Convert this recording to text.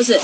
不是，